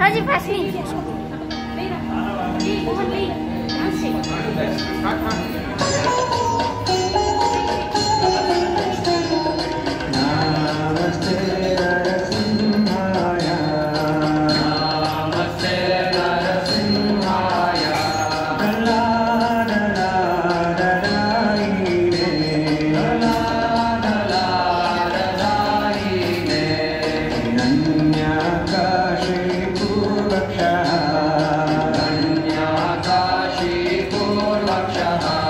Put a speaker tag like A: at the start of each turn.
A: Rajiv, pass me.
B: Nyaka
C: 飘